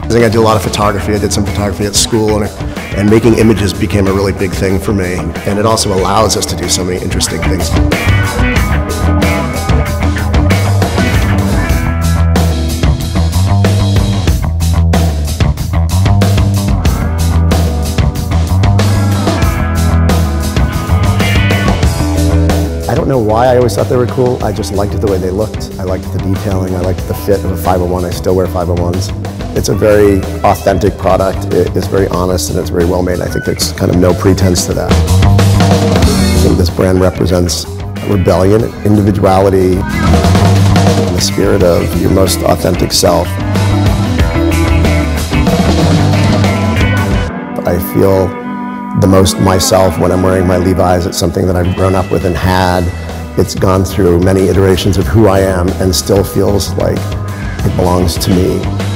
I think I do a lot of photography. I did some photography at school, and, and making images became a really big thing for me. And it also allows us to do so many interesting things. Don't know why I always thought they were cool. I just liked it the way they looked. I liked the detailing. I liked the fit of a 501. I still wear 501s. It's a very authentic product. It is very honest and it's very well made. I think there's kind of no pretense to that. I think this brand represents rebellion, individuality, and the spirit of your most authentic self. I feel the most myself when I'm wearing my Levi's. It's something that I've grown up with and had. It's gone through many iterations of who I am and still feels like it belongs to me.